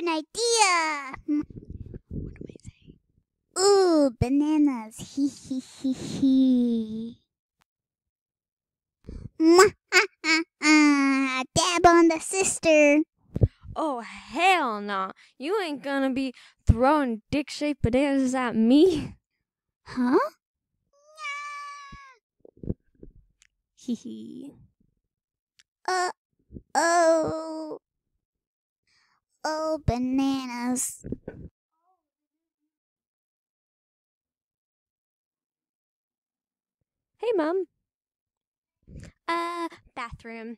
an idea. What do I say? Ooh, bananas. Hee hee hee hee. Ah, ah, ah. Dab on the sister. Oh, hell no. You ain't gonna be throwing dick shaped bananas at me. Huh? Hee hee. Uh, oh. Oh, bananas. Hey, Mom. Uh, bathroom.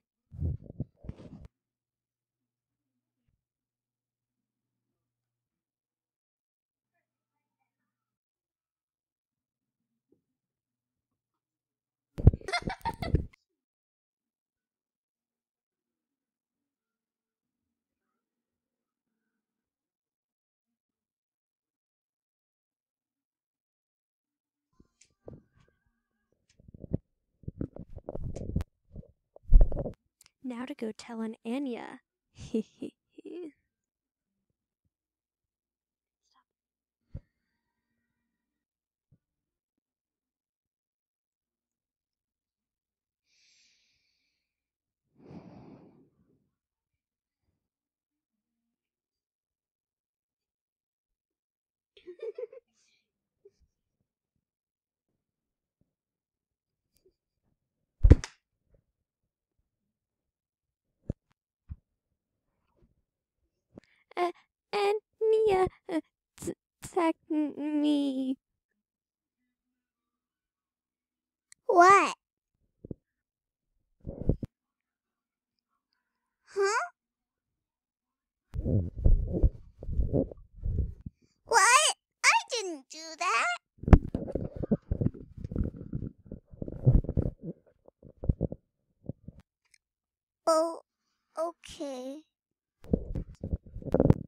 Now to go tell on Anya. Hee hee hee. Uh, uh, attack me. What? Huh? What? I didn't do that. Oh, okay. Thank you.